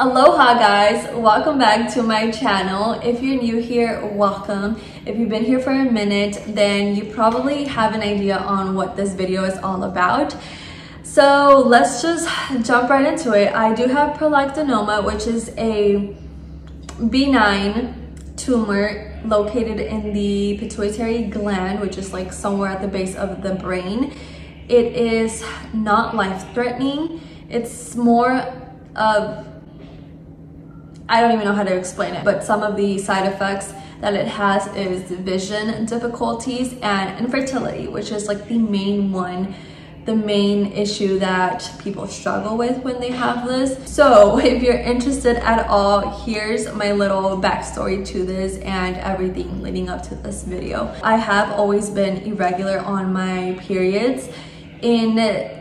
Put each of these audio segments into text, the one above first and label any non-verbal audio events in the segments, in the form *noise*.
Aloha guys, welcome back to my channel. If you're new here, welcome. If you've been here for a minute, then you probably have an idea on what this video is all about. So let's just jump right into it. I do have prolactinoma, which is a benign tumor located in the pituitary gland, which is like somewhere at the base of the brain. It is not life-threatening. It's more of I don't even know how to explain it, but some of the side effects that it has is vision difficulties and infertility, which is like the main one, the main issue that people struggle with when they have this. So *laughs* if you're interested at all, here's my little backstory to this and everything leading up to this video. I have always been irregular on my periods in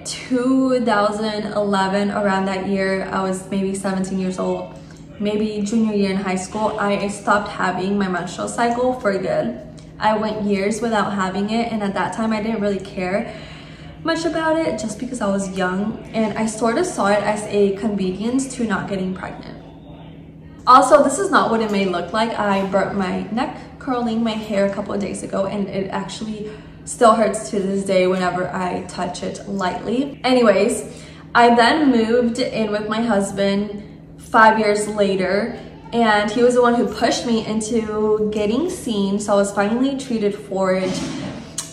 2011 around that year i was maybe 17 years old maybe junior year in high school, I stopped having my menstrual cycle for good. I went years without having it and at that time I didn't really care much about it just because I was young and I sort of saw it as a convenience to not getting pregnant. Also, this is not what it may look like. I burnt my neck curling my hair a couple of days ago and it actually still hurts to this day whenever I touch it lightly. Anyways, I then moved in with my husband five years later and he was the one who pushed me into getting seen so I was finally treated for it.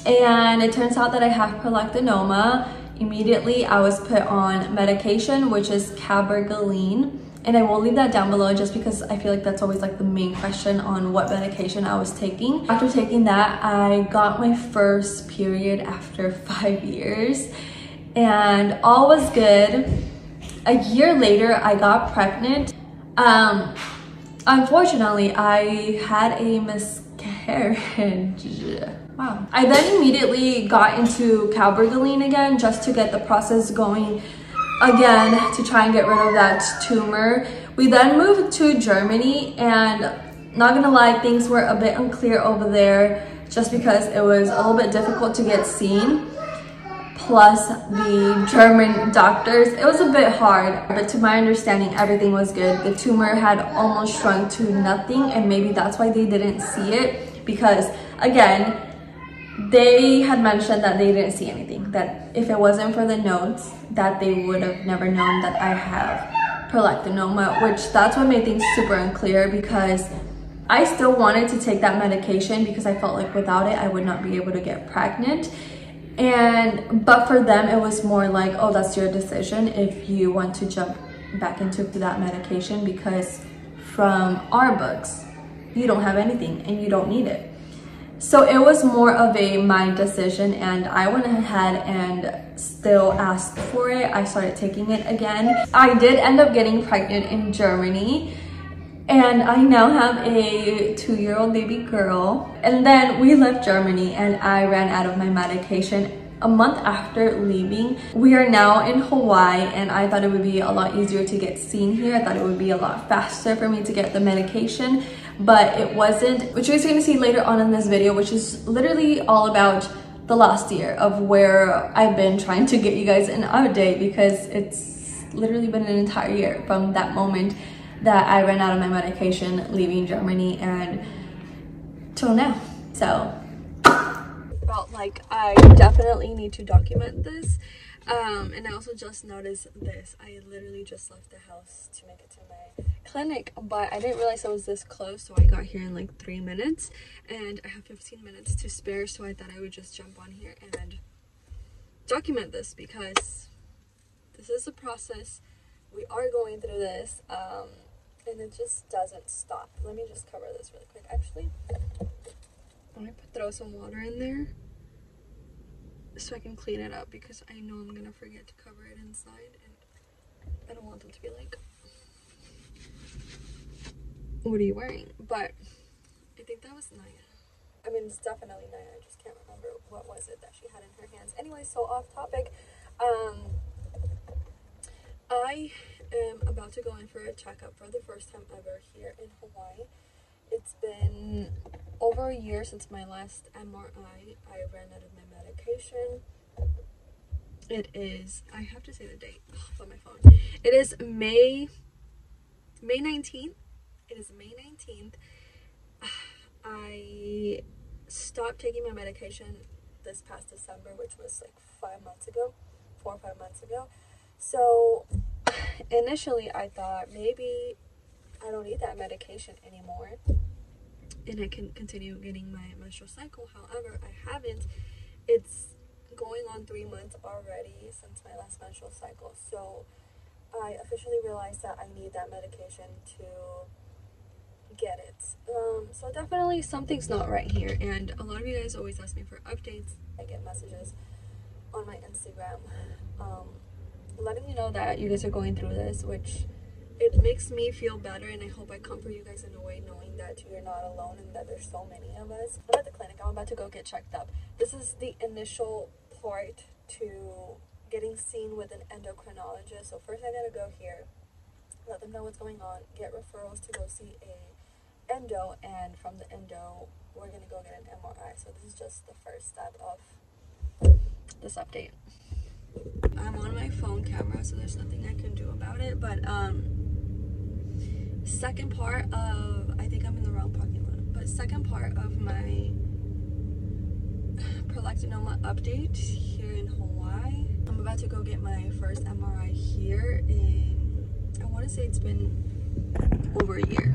And it turns out that I have prolactinoma. Immediately I was put on medication which is cabergoline and I will leave that down below just because I feel like that's always like the main question on what medication I was taking. After taking that, I got my first period after *laughs* five years and all was good a year later, I got pregnant. Um, unfortunately, I had a miscarriage. *laughs* Wow. I then immediately got into cabergoline again just to get the process going again to try and get rid of that tumor. We then moved to Germany and not gonna lie, things were a bit unclear over there just because it was a little bit difficult to get seen plus the German doctors. It was a bit hard, but to my understanding, everything was good. The tumor had almost shrunk to nothing, and maybe that's why they didn't see it because, again, they had mentioned that they didn't see anything, that if it wasn't for the notes, that they would have never known that I have prolactinoma, which that's what made things super unclear because I still wanted to take that medication because I felt like without it, I would not be able to get pregnant and but for them it was more like oh that's your decision if you want to jump back into that medication because from our books you don't have anything and you don't need it so it was more of a my decision and I went ahead and still asked for it. I started taking it again. I did end up getting pregnant in Germany and I now have a two-year-old baby girl. And then we left Germany and I ran out of my medication a month after leaving. We are now in Hawaii and I thought it would be a lot easier to get seen here. I thought it would be a lot faster for me to get the medication, but it wasn't, which you're going to see later on in this video, which is literally all about the last year of where I've been trying to get you guys an update because it's literally been an entire year from that moment that I ran out of my medication leaving Germany and till now. So felt like I definitely need to document this. Um, and I also just noticed this. I literally just left the house to make it to my clinic, but I didn't realize I was this close, so I got here in like three minutes, and I have 15 minutes to spare, so I thought I would just jump on here and document this because this is a process. We are going through this. Um, and it just doesn't stop. Let me just cover this really quick. Actually, I'm gonna throw some water in there so I can clean it up because I know I'm gonna forget to cover it inside and I don't want them to be like, what are you wearing? But I think that was Naya. I mean, it's definitely Naya. I just can't remember what was it that she had in her hands. Anyway, so off topic. Um, I am about to go in for a checkup for the first time ever here in Hawaii. It's been over a year since my last MRI. I ran out of my medication. It is, I have to say the date oh, on my phone. It is May May 19th. It is May 19th. *sighs* I stopped taking my medication this past December, which was like five months ago, four or five months ago. So initially I thought maybe I don't need that medication anymore and I can continue getting my menstrual cycle. However, I haven't. It's going on three months already since my last menstrual cycle. So I officially realized that I need that medication to get it. Um, so definitely something's not right here. And a lot of you guys always ask me for updates. I get messages on my Instagram um, letting me know that you guys are going through this, which it makes me feel better and I hope I comfort you guys in a way knowing that you're not alone and that there's so many of us. I'm at the clinic. I'm about to go get checked up. This is the initial part to getting seen with an endocrinologist. So first I gotta go here, let them know what's going on, get referrals to go see a endo and from the endo we're gonna go get an MRI. So this is just the first step of this update. I'm on my phone camera so there's nothing I can do about it but um second part of I think I'm in the wrong parking lot but second part of my prolactinoma update here in Hawaii. I'm about to go get my first MRI here in I want to say it's been over a year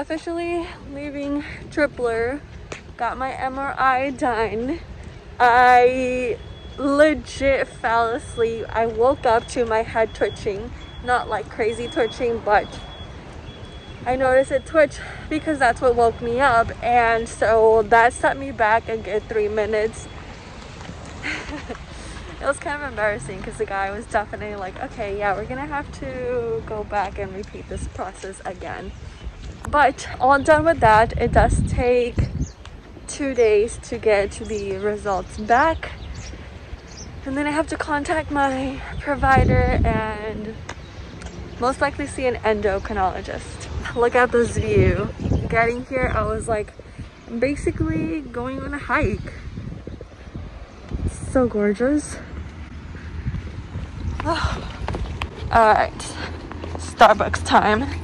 officially leaving Tripler. Got my MRI done. I legit fell asleep. I woke up to my head twitching. Not like crazy twitching, but I noticed it twitch because that's what woke me up. And so that set me back a good three minutes. *laughs* it was kind of embarrassing because the guy was definitely like, okay, yeah, we're gonna have to go back and repeat this process again but all done with that it does take two days to get the results back and then I have to contact my provider and most likely see an endocrinologist. Look at this view. Getting here, I was like basically going on a hike. so gorgeous. Oh. *sighs* All right, Starbucks time.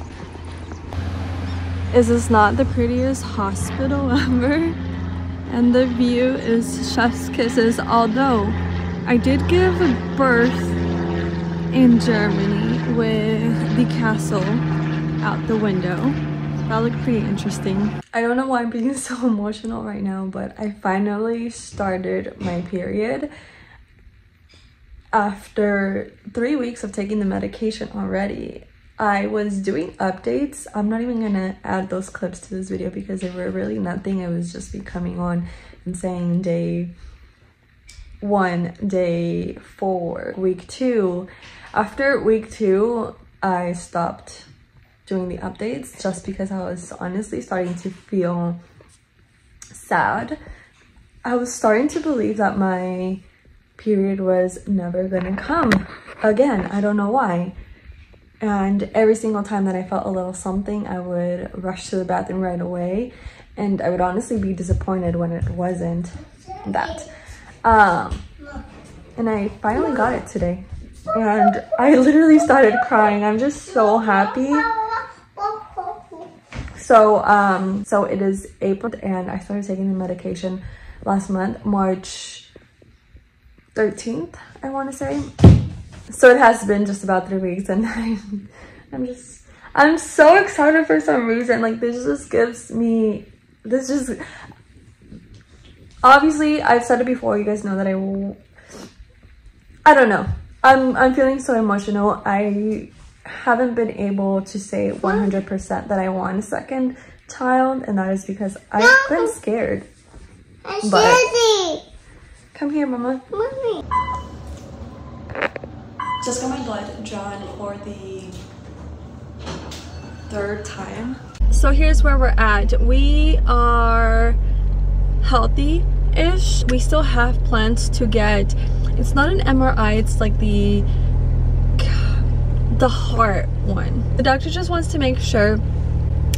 Is this not the prettiest hospital *laughs* ever? And the view is chef's kisses, although I did give birth in Germany with the castle out the window. That looked pretty interesting. I don't know why I'm being *laughs* so emotional right now, but I finally started my period after three weeks of taking the medication already. I was doing updates. I'm not even gonna add those clips to this video because they were really nothing. I was just me coming on and saying day one, day four, week two. After week two, I stopped doing the updates just because I was honestly starting to feel sad. I was starting to believe that my period was never gonna come again. I don't know why. And every single time that I felt a little something, I would rush to the bathroom right away. And I would honestly be disappointed when it wasn't that. Um, and I finally got it today. And I literally started crying. I'm just so happy. So, um, so it is April and I started taking the medication last month, March 13th, I want to say so it has been just about three weeks and *laughs* I'm, I'm just i'm so excited for some reason. Like this just gives me this just obviously i've said it before you guys know that i i don't know. I'm i'm feeling so emotional. I haven't been able to say 100 percent that i want a second child and that is because i've been scared. But come here mama. Mommy just got my blood drawn for the third time. So here's where we're at. We are healthy-ish. We still have plans to get, it's not an MRI, it's like the, the heart one. The doctor just wants to make sure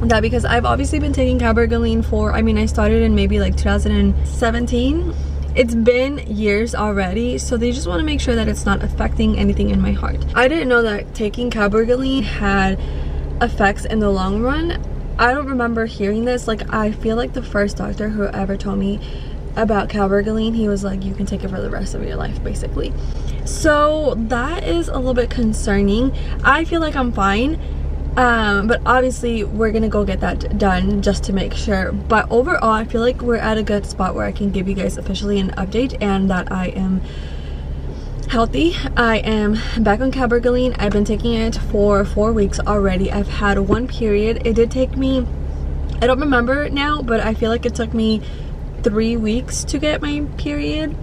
that because I've obviously been taking cabergoline for, I mean, I started in maybe like 2017 it's been years already so they just want to make sure that it's not affecting anything in my heart. I didn't know that taking cabergoline had effects in the long run. I don't remember hearing this. Like i feel like the first doctor who ever told me about cabergoline he was like you can take it for the rest of your life basically. So that is a little bit concerning. I feel like i'm fine um, but obviously we're gonna go get that done just to make sure. But overall I feel like we're at a good spot where I can give you guys officially an update and that I am healthy. I am back on cabergoline I've been taking it for four weeks already. I've had one period. It did take me I don't remember now but I feel like it took me three weeks to get my period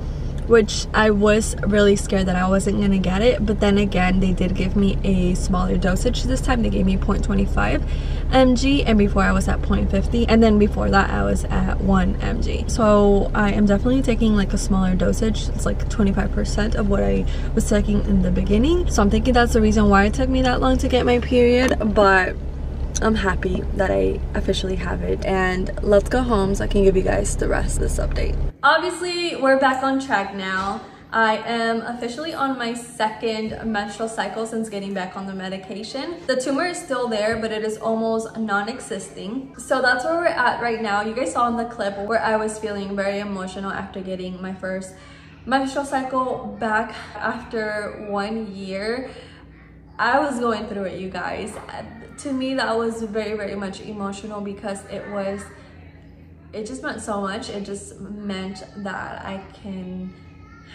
which I was really scared that I wasn't gonna get it but then again they did give me a smaller dosage this time. They gave me 0.25 mg and before I was at 0.50 and then before that I was at 1 mg so I am definitely taking like a smaller dosage. It's like 25% of what I was taking in the beginning. So I'm thinking that's the reason why it took me that long to get my period but I'm happy that I officially have it and let's go home so I can give you guys the rest of this update. Obviously, we're back on track now. I am officially on my second menstrual cycle since getting back on the medication. The tumor is still there, but it is almost non-existing. So that's where we're at right now. You guys saw in the clip where I was feeling very emotional after getting my first menstrual cycle back after one year. I was going through it, you guys. To me that was very very much emotional because it was it just meant so much. It just meant that i can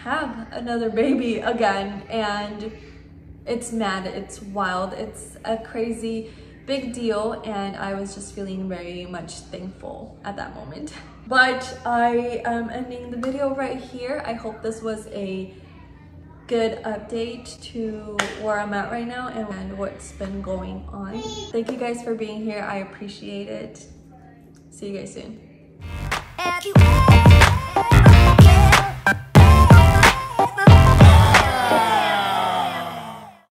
have another *laughs* baby again. And it's mad. It's wild. It's a crazy big deal. And i was just feeling very much thankful at that moment. *laughs* But i am ending the video right here. I hope this was a good update to where I'm at right now and what's been going on. Thank you guys for being here. I appreciate it. See you guys soon.